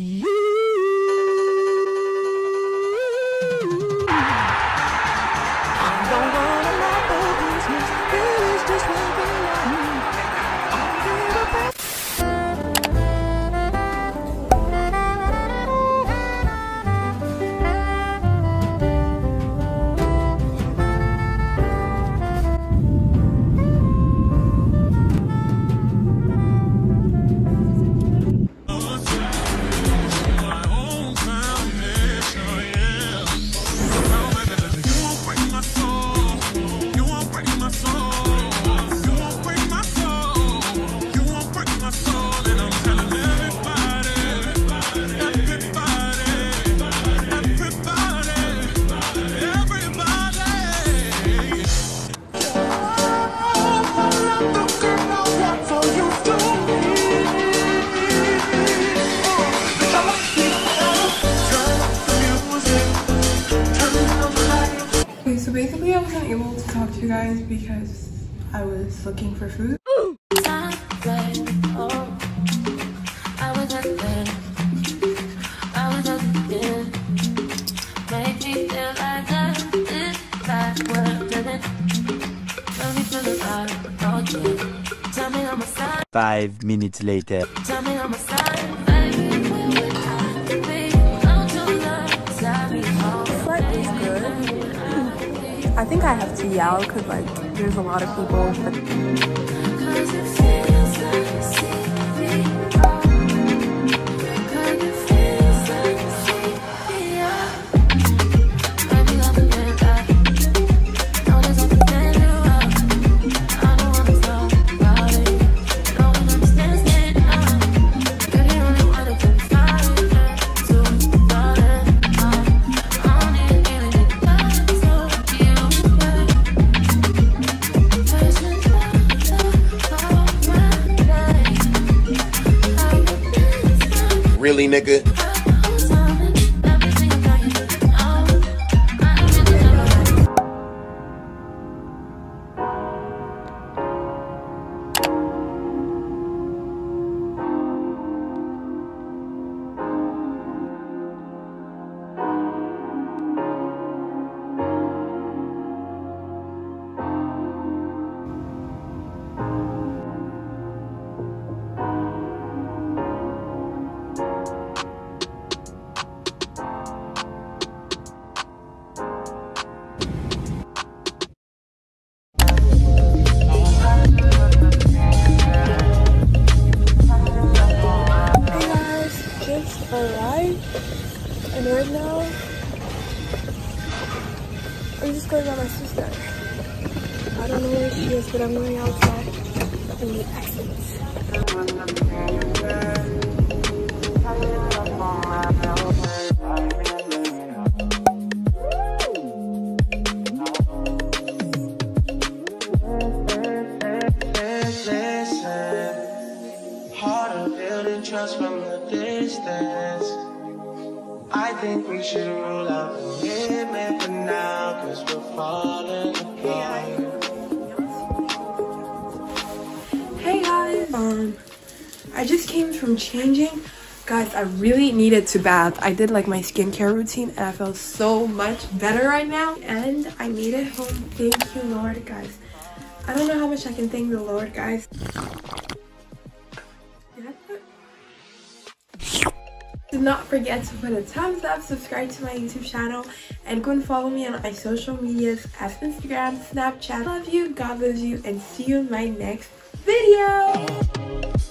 Yeah. Guys because I was looking for food. Five minutes later. Flight is good. I think I have to yell because like there's a lot of people. Really, nigga? Arrived, and right now I'm just going by my sister. I don't know where she is, but I'm going outside in the exits. Trust from the distance. I think we should rule out commitment for now, cause we're falling apart. Hey guys, um, I just came from changing. Guys, I really needed to bath. I did like my skincare routine and I feel so much better right now. And I made it home. Thank you, Lord, guys. I don't know how much I can thank the Lord, guys. Do not forget to put a thumbs up, subscribe to my YouTube channel, and go and follow me on my social medias as Instagram, Snapchat. Love you, God loves you, and see you in my next video.